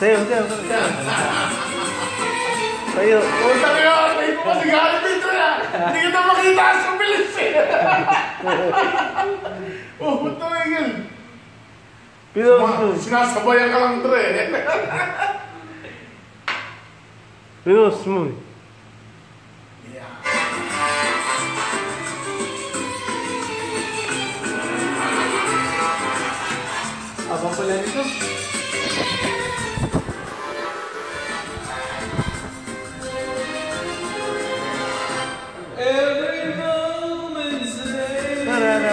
Sayo, sayo, sayo. Sayo. Huwag na nga, tayo pa si Gary dito na. Hindi kita makita sa bilis eh. Oh, puto na yun. Pero, sinasabayan ka lang tre. Pero smooth. Yeah. Abang pala nito.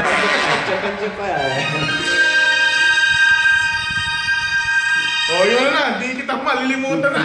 Kanya-kanya. Oh, yun na. Di kita malilimutan na.